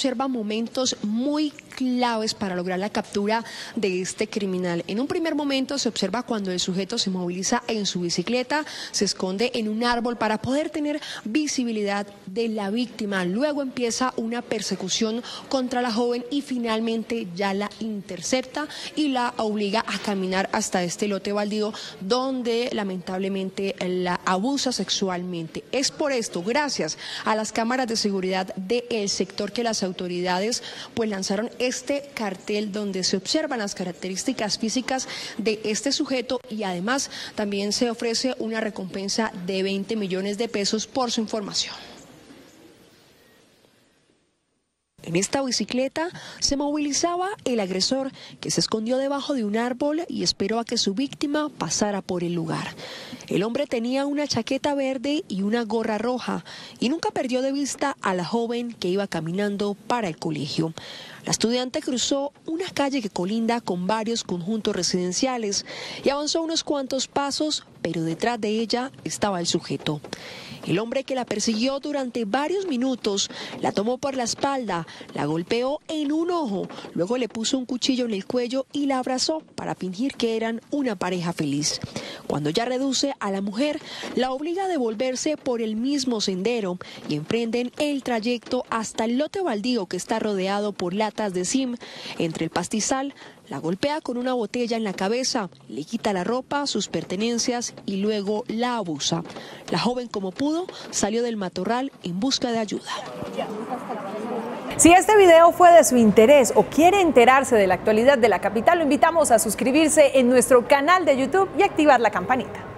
observa momentos muy claves para lograr la captura de este criminal. En un primer momento se observa cuando el sujeto se moviliza en su bicicleta, se esconde en un árbol para poder tener visibilidad de la víctima. Luego empieza una persecución contra la joven y finalmente ya la intercepta y la obliga a caminar hasta este lote baldío donde lamentablemente la abusa sexualmente. Es por esto, gracias a las cámaras de seguridad del sector que las autoridades pues lanzaron este cartel donde se observan las características físicas de este sujeto y además también se ofrece una recompensa de 20 millones de pesos por su información. En esta bicicleta se movilizaba el agresor que se escondió debajo de un árbol y esperó a que su víctima pasara por el lugar. El hombre tenía una chaqueta verde y una gorra roja y nunca perdió de vista a la joven que iba caminando para el colegio. La estudiante cruzó una calle que colinda con varios conjuntos residenciales y avanzó unos cuantos pasos, pero detrás de ella estaba el sujeto. El hombre que la persiguió durante varios minutos la tomó por la espalda, la golpeó en un ojo, luego le puso un cuchillo en el cuello y la abrazó para fingir que eran una pareja feliz. Cuando ya reduce a la mujer, la obliga a devolverse por el mismo sendero y emprenden el trayecto hasta el lote baldío que está rodeado por latas de sim entre el pastizal, la golpea con una botella en la cabeza, le quita la ropa, sus pertenencias y luego la abusa. La joven, como pudo, salió del matorral en busca de ayuda. Si este video fue de su interés o quiere enterarse de la actualidad de la capital, lo invitamos a suscribirse en nuestro canal de YouTube y activar la campanita.